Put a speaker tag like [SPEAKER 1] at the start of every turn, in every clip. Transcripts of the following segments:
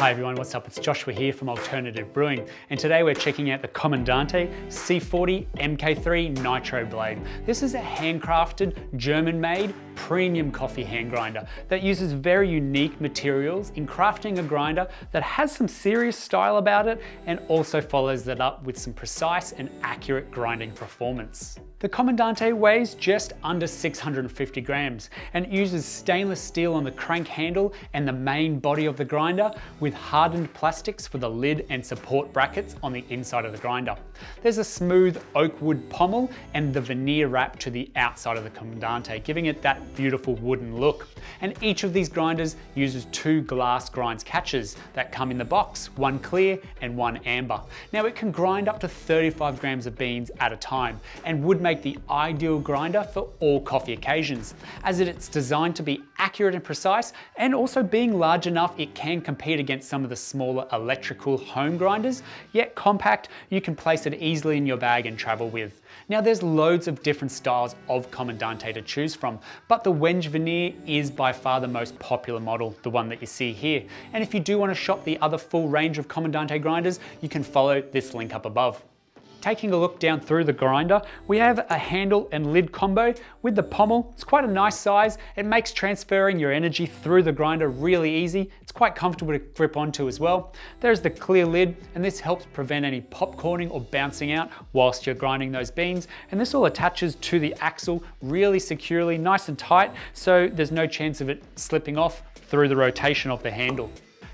[SPEAKER 1] Hi everyone, what's up? It's Joshua here from Alternative Brewing, and today we're checking out the Comandante C40 MK3 Nitro Blade. This is a handcrafted, German-made, premium coffee hand grinder that uses very unique materials in crafting a grinder that has some serious style about it and also follows that up with some precise and accurate grinding performance. The Comandante weighs just under 650 grams and uses stainless steel on the crank handle and the main body of the grinder with hardened plastics for the lid and support brackets on the inside of the grinder. There's a smooth oak wood pommel and the veneer wrap to the outside of the Comandante, giving it that beautiful wooden look. And each of these grinders uses two glass grinds catchers that come in the box, one clear and one amber. Now it can grind up to 35 grams of beans at a time and would make the ideal grinder for all coffee occasions, as it's designed to be accurate and precise, and also being large enough it can compete against some of the smaller electrical home grinders, yet compact, you can place it easily in your bag and travel with. Now there's loads of different styles of Comandante to choose from, but the Wenge veneer is by far the most popular model, the one that you see here. And if you do want to shop the other full range of Comandante grinders, you can follow this link up above. Taking a look down through the grinder, we have a handle and lid combo with the pommel. It's quite a nice size. It makes transferring your energy through the grinder really easy. It's quite comfortable to grip onto as well. There's the clear lid, and this helps prevent any popcorning or bouncing out whilst you're grinding those beans. And this all attaches to the axle really securely, nice and tight, so there's no chance of it slipping off through the rotation of the handle.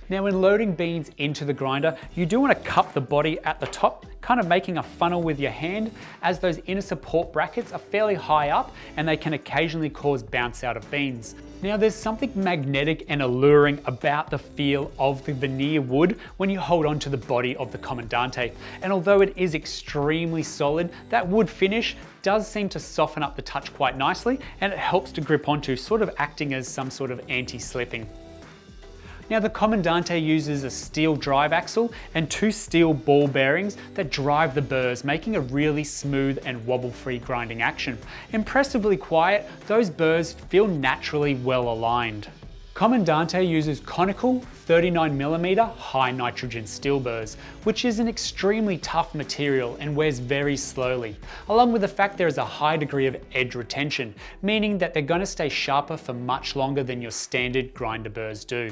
[SPEAKER 1] Now when loading beans into the grinder, you do want to cup the body at the top, kind of making a funnel with your hand as those inner support brackets are fairly high up and they can occasionally cause bounce out of beans. Now there's something magnetic and alluring about the feel of the veneer wood when you hold on to the body of the Comandante. And although it is extremely solid, that wood finish does seem to soften up the touch quite nicely and it helps to grip onto, sort of acting as some sort of anti-slipping. Now the Comandante uses a steel drive axle and two steel ball bearings that drive the burrs, making a really smooth and wobble-free grinding action. Impressively quiet, those burrs feel naturally well aligned. Comandante uses conical 39mm high nitrogen steel burrs, which is an extremely tough material and wears very slowly, along with the fact there is a high degree of edge retention, meaning that they're going to stay sharper for much longer than your standard grinder burrs do.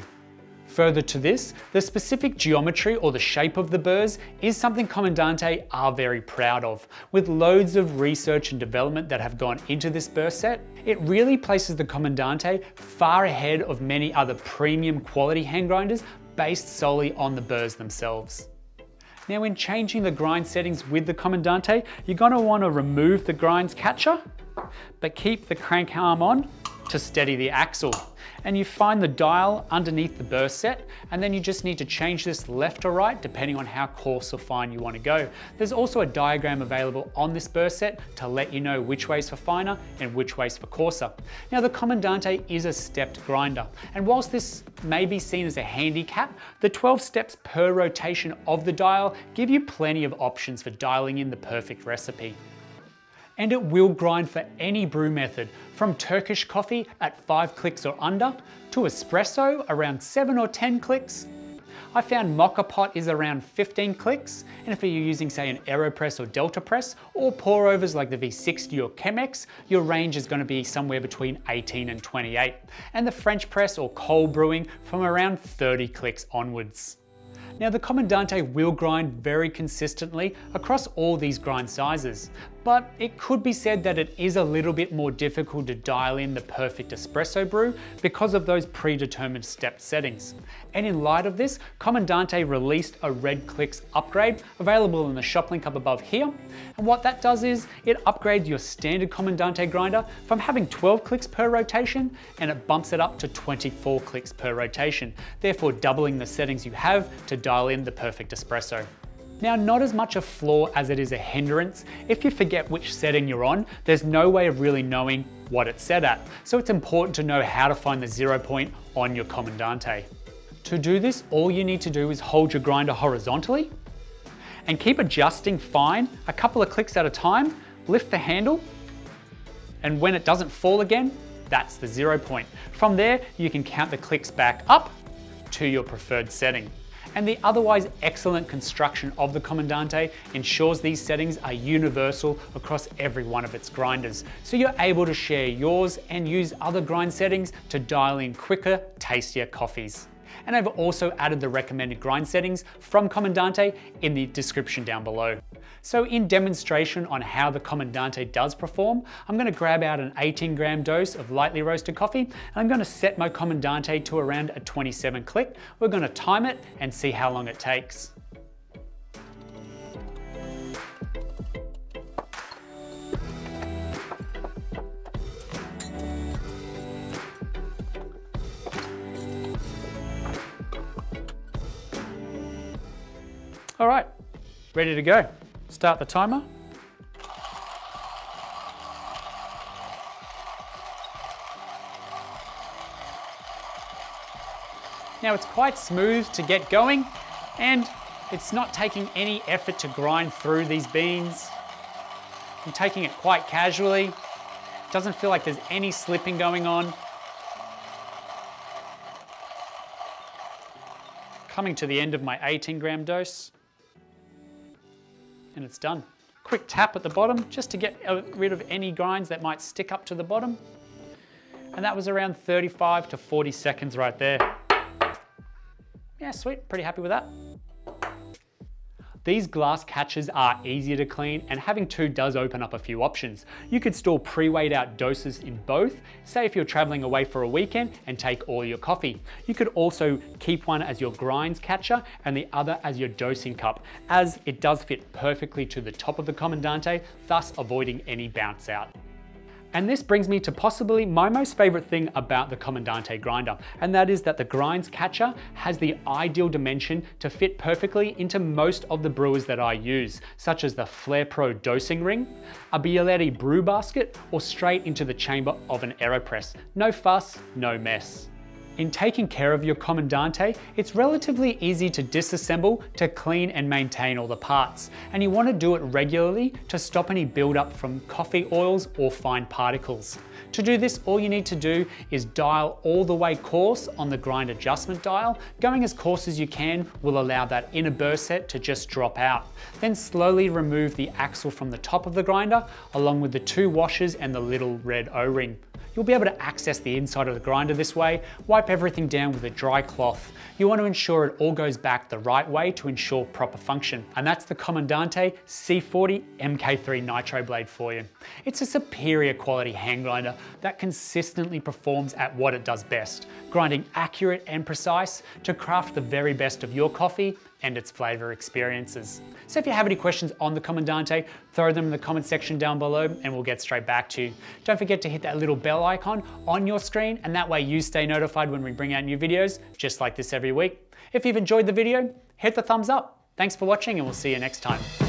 [SPEAKER 1] Further to this, the specific geometry or the shape of the burrs is something Comandante are very proud of. With loads of research and development that have gone into this burr set, it really places the Comandante far ahead of many other premium quality hand grinders based solely on the burrs themselves. Now when changing the grind settings with the Comandante, you're gonna wanna to remove the grinds catcher, but keep the crank arm on to steady the axle. And you find the dial underneath the burr set, and then you just need to change this left or right depending on how coarse or fine you want to go. There's also a diagram available on this burr set to let you know which way's for finer and which way's for coarser. Now the Comandante is a stepped grinder, and whilst this may be seen as a handicap, the 12 steps per rotation of the dial give you plenty of options for dialing in the perfect recipe and it will grind for any brew method, from Turkish coffee at 5 clicks or under, to espresso around 7 or 10 clicks. I found Moka Pot is around 15 clicks, and if you're using say an AeroPress or Delta Press, or pour overs like the V60 or Chemex, your range is going to be somewhere between 18 and 28, and the French press or cold brewing from around 30 clicks onwards. Now the Comandante will grind very consistently across all these grind sizes, but it could be said that it is a little bit more difficult to dial in the perfect espresso brew because of those predetermined step settings. And in light of this, Comandante released a Red Clix upgrade available in the shop link up above here. And what that does is it upgrades your standard Comandante grinder from having 12 clicks per rotation and it bumps it up to 24 clicks per rotation, therefore doubling the settings you have to dial in the perfect espresso. Now, not as much a flaw as it is a hindrance. If you forget which setting you're on, there's no way of really knowing what it's set at. So it's important to know how to find the zero point on your Comandante. To do this, all you need to do is hold your grinder horizontally and keep adjusting fine a couple of clicks at a time, lift the handle, and when it doesn't fall again, that's the zero point. From there, you can count the clicks back up to your preferred setting. And the otherwise excellent construction of the Comandante ensures these settings are universal across every one of its grinders. So you're able to share yours and use other grind settings to dial in quicker, tastier coffees and I've also added the recommended grind settings from Comandante in the description down below. So in demonstration on how the Comandante does perform, I'm gonna grab out an 18 gram dose of lightly roasted coffee, and I'm gonna set my Comandante to around a 27 click. We're gonna time it and see how long it takes. All right, ready to go. Start the timer. Now it's quite smooth to get going and it's not taking any effort to grind through these beans. I'm taking it quite casually. It Doesn't feel like there's any slipping going on. Coming to the end of my 18 gram dose and it's done. Quick tap at the bottom just to get uh, rid of any grinds that might stick up to the bottom. And that was around 35 to 40 seconds right there. Yeah, sweet, pretty happy with that. These glass catches are easier to clean and having two does open up a few options. You could store pre-weighed out doses in both, say if you're traveling away for a weekend and take all your coffee. You could also keep one as your grinds catcher and the other as your dosing cup, as it does fit perfectly to the top of the Comandante, thus avoiding any bounce out. And this brings me to possibly my most favorite thing about the Comandante grinder, and that is that the grinds catcher has the ideal dimension to fit perfectly into most of the brewers that I use, such as the Flair Pro dosing ring, a Bialetti brew basket, or straight into the chamber of an AeroPress. No fuss, no mess. In taking care of your Comandante, it's relatively easy to disassemble, to clean and maintain all the parts. And you want to do it regularly to stop any buildup from coffee oils or fine particles. To do this, all you need to do is dial all the way coarse on the grind adjustment dial. Going as coarse as you can will allow that inner burr set to just drop out. Then slowly remove the axle from the top of the grinder, along with the two washers and the little red O-ring. You'll be able to access the inside of the grinder this way, wipe everything down with a dry cloth. You want to ensure it all goes back the right way to ensure proper function. And that's the Comandante C40 MK3 Nitro blade for you. It's a superior quality hand grinder that consistently performs at what it does best, grinding accurate and precise to craft the very best of your coffee and its flavor experiences. So if you have any questions on the Comandante, throw them in the comment section down below and we'll get straight back to you. Don't forget to hit that little bell icon on your screen and that way you stay notified when we bring out new videos just like this every week. If you've enjoyed the video, hit the thumbs up. Thanks for watching and we'll see you next time.